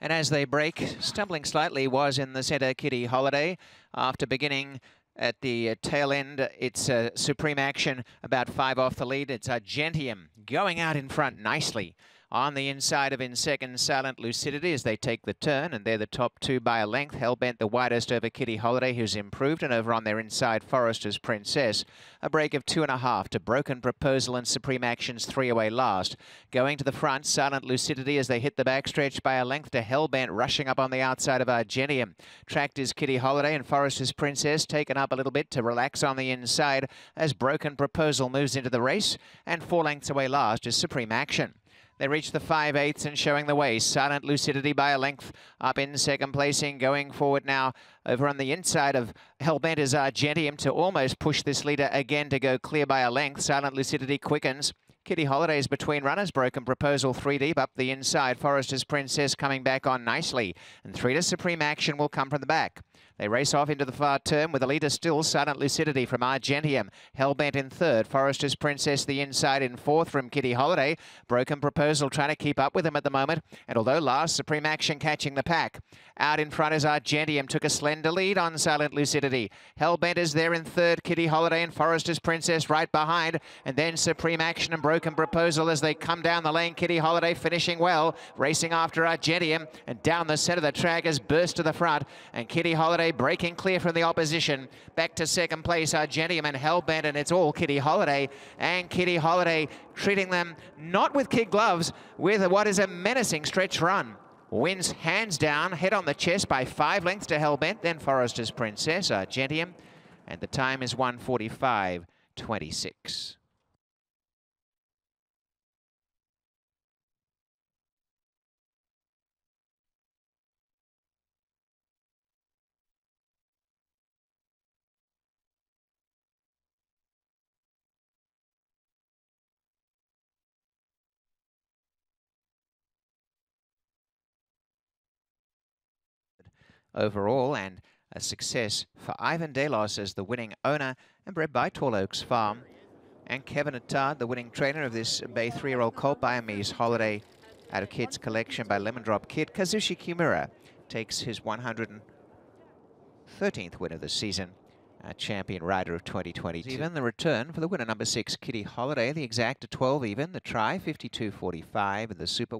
And as they break, stumbling slightly was in the centre Kitty Holiday after beginning at the tail end. It's a Supreme Action about five off the lead. It's Argentium going out in front nicely on the inside of in second Silent Lucidity as they take the turn and they're the top two by a length. Hellbent the widest over Kitty Holiday who's improved and over on their inside Forester's Princess. A break of two and a half to Broken Proposal and Supreme Actions three away last. Going to the front Silent Lucidity as they hit the backstretch by a length to Hellbent rushing up on the outside of Argentium. Tracked is Kitty Holiday and Forester's Princess taken up a little bit to relax on the inside as Broken Proposal moves into the race and four lengths away last is Supreme Action. They reach the 5 eighths and showing the way. Silent Lucidity by a length up in second placing. Going forward now over on the inside of Hellbent is Argentium to almost push this leader again to go clear by a length. Silent Lucidity quickens. Kitty Holidays between runners, broken proposal three deep up the inside. Forester's Princess coming back on nicely. And three to Supreme Action will come from the back. They race off into the far turn with the leader still Silent Lucidity from Argentium. Hellbent in third. Forester's Princess the inside in fourth from Kitty Holiday. Broken Proposal trying to keep up with him at the moment. And although last, Supreme Action catching the pack. Out in front is Argentium. Took a slender lead on Silent Lucidity. Hellbent is there in third. Kitty Holiday and Forester's Princess right behind. And then Supreme Action and Broken Proposal as they come down the lane. Kitty Holiday finishing well. Racing after Argentium. And down the centre of the track has burst to the front. And Kitty Holiday breaking clear from the opposition. Back to second place, Argentium and Hellbent, and it's all Kitty Holiday. And Kitty Holiday treating them not with kid gloves, with what is a menacing stretch run. Wins hands down, head on the chest by five lengths to Hellbent, then Forester's Princess, uh, Argentium, and the time is 145.26. overall and a success for Ivan Delos as the winning owner and bred by Tall Oaks Farm. And Kevin Attard, the winning trainer of this Bay three-year-old colt Siamese Holiday out of Kit's collection by Lemon Drop Kid. Kazushi Kimura takes his 113th win of the season. A champion rider of 2022. Even the return for the winner number six, Kitty Holiday. The exact 12 even. The try 52.45 and the super.